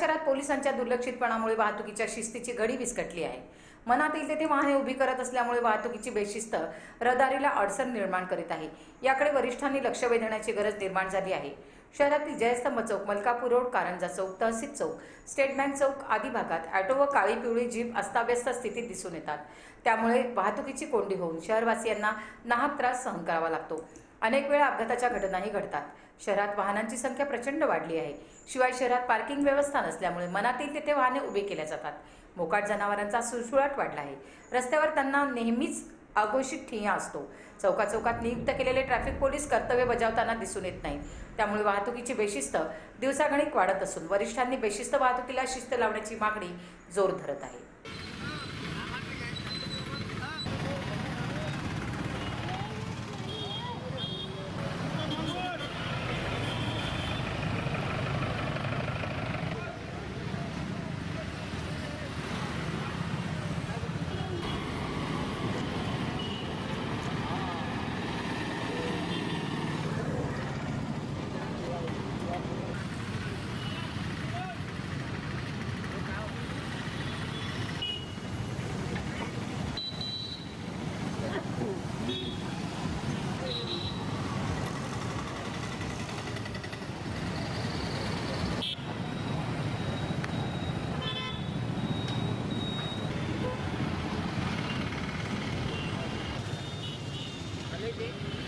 शहरात पोलिसांच्या दुर्लक्षितपणामुळे वाहतुकीच्या शिस्तीची घडी विस्कटली आहे. मनात येईल तेथे वाहने उभी करत असल्यामुळे वाहतुकीची बेशिस्त रहदारीला अडचण निर्माण करीत आहे. याकडे वरिष्ठांनी लक्ष वेधण्याची गरज निर्माण झाली आहे. शहरातील जयस्तंभ चौक मलकापूर रोड कारंजा चौक तहसील चौक स्टेट बँक चौक आदी भागात ऑटो व काळी पिवळी जीप अस्ताव्यस्त स्थितीत दिसून येतात. त्यामुळे वाहतुकीची कोंडी होऊन शहरवासियांना नाहक त्रास सहन करावा लागतो. अनेक वेळा अपघाताच्या घटनाही घडतात. शहरात वाहनांची संख्या प्रचंड वाढली आहे. शिवाय शहरात पार्किंग व्यवस्था नसल्यामुळे मनातील तिथे वाहने उभे केल्या जातात. मोकाट जनावरांचा सुळसुळाट वाढला आहे. रस्त्यावर त्यांना नेहमीच अघोषित ठिया असतो. चौका चौकात नियुक्त केलेले ट्रॅफिक पोलीस कर्तव्य बजावताना दिसून येत नाही. त्यामुळे वाहतुकीची बेशिस्त दिवसागणिक वाढत असून वरिष्ठांनी बेशिस्त वाहतुकीला शिस्त लावण्याची मागणी जोर धरत आहे. everything.